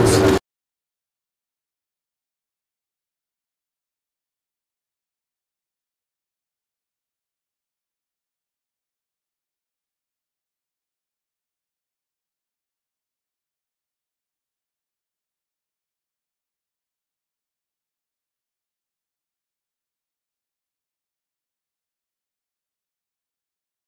Yes.